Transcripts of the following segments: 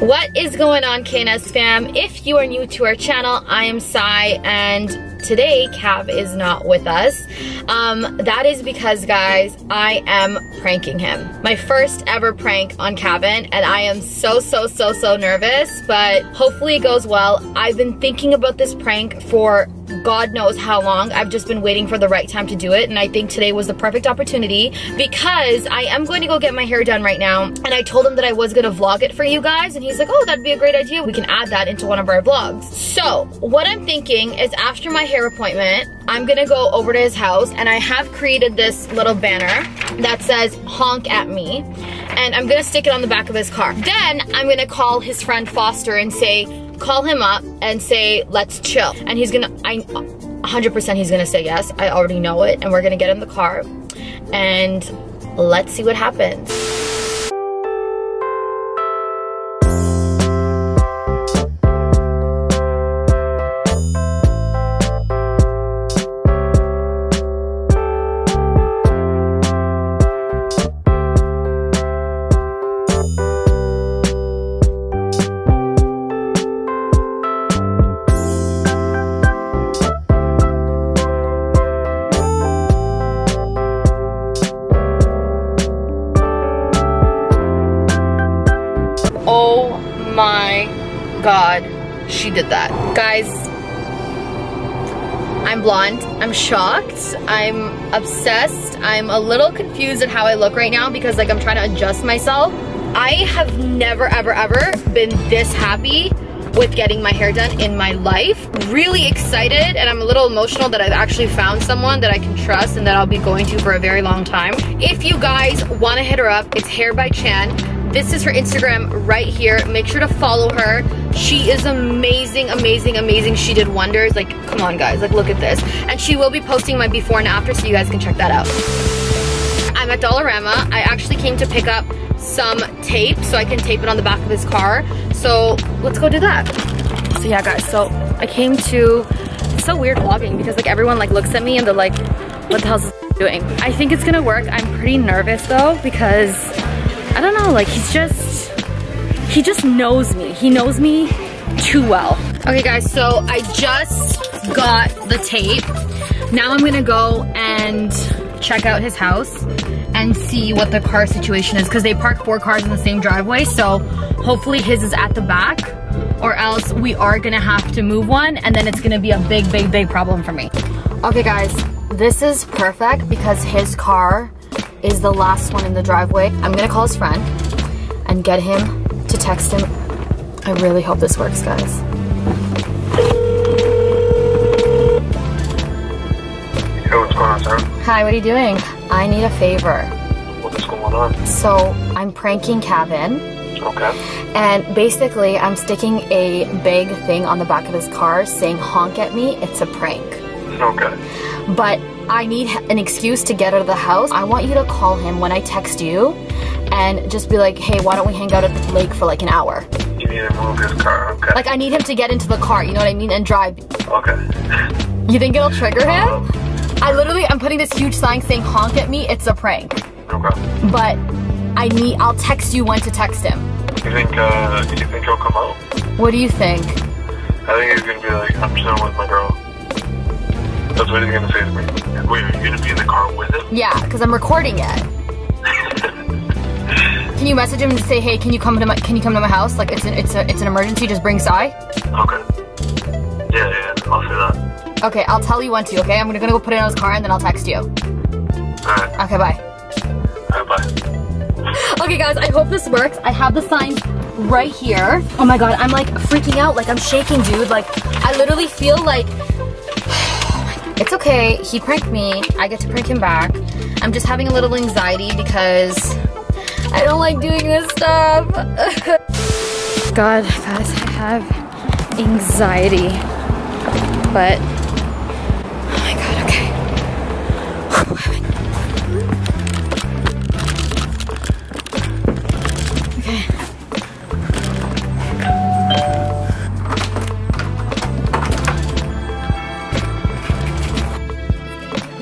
What is going on KNS fam? If you are new to our channel, I am Sai and today Kav is not with us. Um, that is because guys, I am pranking him. My first ever prank on Kevin and I am so, so, so, so nervous, but hopefully it goes well. I've been thinking about this prank for God knows how long. I've just been waiting for the right time to do it and I think today was the perfect opportunity because I am going to go get my hair done right now and I told him that I was gonna vlog it for you guys and he's like, oh, that'd be a great idea. We can add that into one of our vlogs. So what I'm thinking is after my hair appointment, I'm gonna go over to his house and I have created this little banner that says honk at me and I'm gonna stick it on the back of his car. Then I'm gonna call his friend Foster and say, call him up and say, let's chill. And he's gonna, I, 100% he's gonna say yes. I already know it. And we're gonna get in the car and let's see what happens. Oh my god, she did that. Guys, I'm blonde. I'm shocked. I'm obsessed. I'm a little confused at how I look right now because like I'm trying to adjust myself. I have never, ever, ever been this happy with getting my hair done in my life. Really excited and I'm a little emotional that I've actually found someone that I can trust and that I'll be going to for a very long time. If you guys want to hit her up, it's Hair by Chan. This is her Instagram right here. Make sure to follow her. She is amazing, amazing, amazing. She did wonders. Like, come on guys, like look at this. And she will be posting my before and after so you guys can check that out. I'm at Dollarama. I actually came to pick up some tape so I can tape it on the back of his car. So let's go do that. So yeah guys, so I came to, it's so weird vlogging because like everyone like looks at me and they're like, what the hell is this doing? I think it's gonna work. I'm pretty nervous though because I don't know, like he's just, he just knows me. He knows me too well. Okay guys, so I just got the tape. Now I'm gonna go and check out his house and see what the car situation is because they park four cars in the same driveway. So hopefully his is at the back or else we are gonna have to move one and then it's gonna be a big, big, big problem for me. Okay guys, this is perfect because his car is the last one in the driveway. I'm gonna call his friend and get him to text him. I really hope this works, guys. Hey, what's going on, sir? Hi, what are you doing? I need a favor. What's going on? So, I'm pranking Kevin, Okay. and basically, I'm sticking a big thing on the back of his car saying, honk at me, it's a prank. Okay. But I need an excuse to get out of the house. I want you to call him when I text you and just be like, hey, why don't we hang out at the lake for like an hour? You need to move his car. Okay. Like, I need him to get into the car, you know what I mean, and drive. okay. You think it'll trigger him? I literally, I'm putting this huge sign saying, honk at me, it's a prank. Okay. But I need, I'll text you when to text him. You think, uh, you think he'll come out? What do you think? I think he's gonna be like, I'm chilling with my girl. That's what he's gonna say to me. Wait, are you gonna be in the car with him? Yeah, because I'm recording it. Can you message him and say, hey, can you come to my, can you come to my house? Like, it's an, it's a, it's an emergency, just bring Sai. Okay. Yeah, yeah, I'll say that. Okay, I'll tell you when to, okay? I'm gonna, gonna go put it in his car and then I'll text you. Alright. Okay, bye. Alright, bye. Okay guys, I hope this works. I have the sign right here. Oh my god, I'm like freaking out. Like I'm shaking, dude. Like I literally feel like it's okay. He pranked me. I get to prank him back. I'm just having a little anxiety because I don't like doing this stuff. god, guys, I have anxiety. But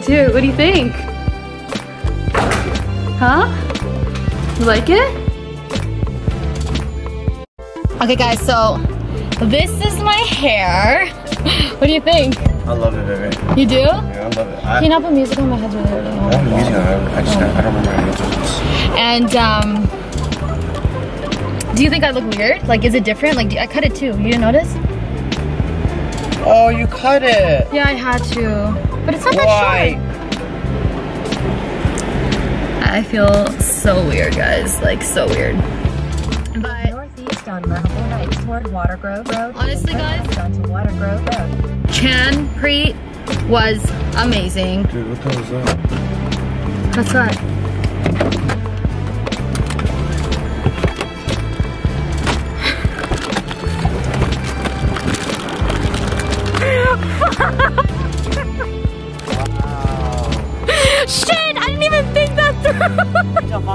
Dude, what do you think? Huh? You like it? Okay guys, so this is my hair. what do you think? I love it, baby. You do? Yeah, I love it. I, Can you not put music on my head's really really I loud. have the music on. I just I don't remember how to do this. And um do you think I look weird? Like is it different? Like do, I cut it too. You didn't notice? Oh, you cut it. Yeah, I had to. But it's not that Why? short. I feel so weird, guys. Like so weird. But Northeast on Merhable Heights toward Watergrove Road. Honestly, guys- West Onto Watergrove Road. Chanpreet was amazing. Dude, what the hell is that? What's that?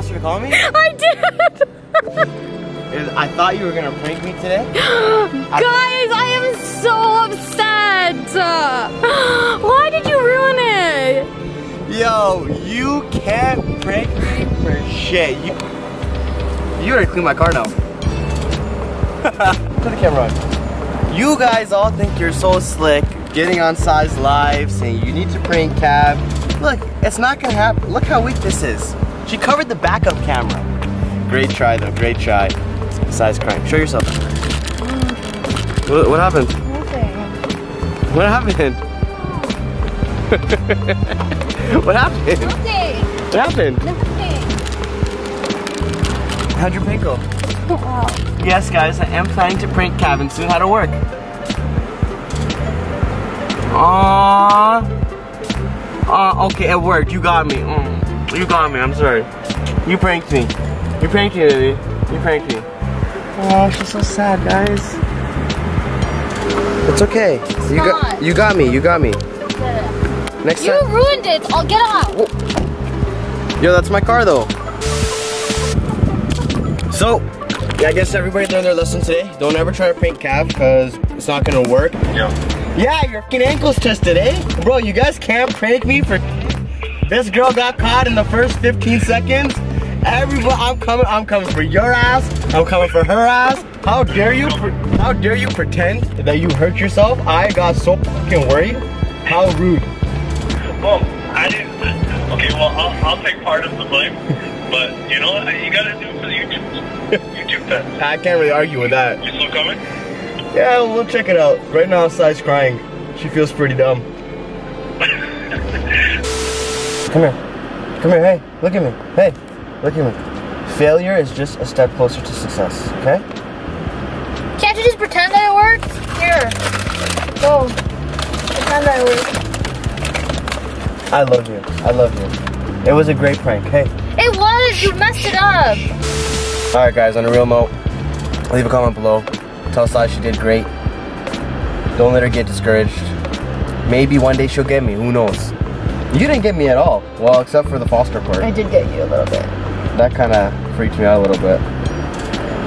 Through. Foster to call me? I did. I thought you were gonna prank me today. Guys, I am so upset. Why did you ruin it? Yo, you can't prank me for shit. You, you already cleaned my car now. Put the camera on. You guys all think you're so slick, getting on Sai's Live, saying you need to prank Kav. Look, it's not gonna happen. Look how weak this is. She covered the backup camera. Great try though, great try. Size crime. Show yourself. What, what happened? What happened? what happened? Nothing. What happened? Nothing. How'd your prank go? Yes, guys, I am planning to prank Cabin soon. How'd it work? Aww. Aw, okay, it worked. You got me. Mm. You got me. I'm sorry. You pranked me. You pranked me, baby. You pranked me. Oh, she's so sad, guys. It's okay. You not. got you got me. You got me. Next You time. You ruined it. I'll get out. Yo, that's my car though. So, yeah, I guess everybody learned their lesson today. Don't ever try to prank Kav because it's not gonna work. Yo. Yeah, your ankle's tested, eh? Bro, you guys can't prank me for this girl got caught in the first 15 seconds. Everybody, I'm coming, I'm coming for your ass. I'm coming for her ass. How dare you, how dare you pretend that you hurt yourself? I got so fucking worried. How rude. Well, I didn't. Okay, well, I'll, I'll take part of the blame. But you know what? You gotta do it for the YouTube. YouTube fans. I can't really argue with that. You still coming? Yeah, we'll check it out. Right now, Sai's crying. She feels pretty dumb. Come here. Come here. Hey, look at me. Hey, look at me. Failure is just a step closer to success, okay? Can't you just pretend that it worked? Here. Go. Pretend that it worked. I love you. I love you. It was a great prank. Hey. It was. You messed it up. Alright, guys, on a real note, leave a comment below. Tell Sai she did great. Don't let her get discouraged. Maybe one day she'll get me. Who knows? You didn't get me at all. Well, except for the foster part. I did get you a little bit. That kind of freaked me out a little bit.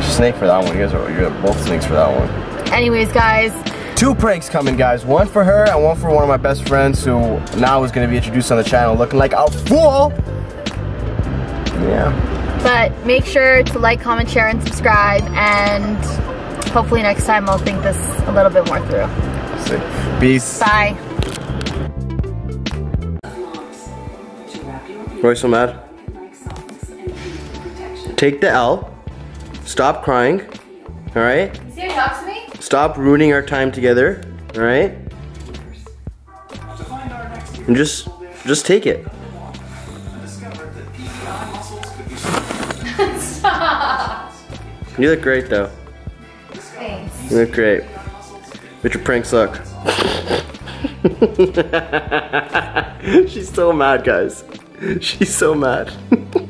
Snake for that one. You guys are you're both snakes for that one. Anyways, guys, Two pranks coming, guys. One for her and one for one of my best friends who now is going to be introduced on the channel looking like a fool. Yeah. but make sure to like, comment, share, and subscribe. And hopefully next time I'll think this a little bit more through. See. Peace. Bye. Why are so mad? Take the L. Stop crying. All right? See how he talks to me? Stop ruining our time together. All right? And just, just take it. Stop. You look great though. Thanks. You look great. But your pranks suck. She's so mad, guys. She's so mad.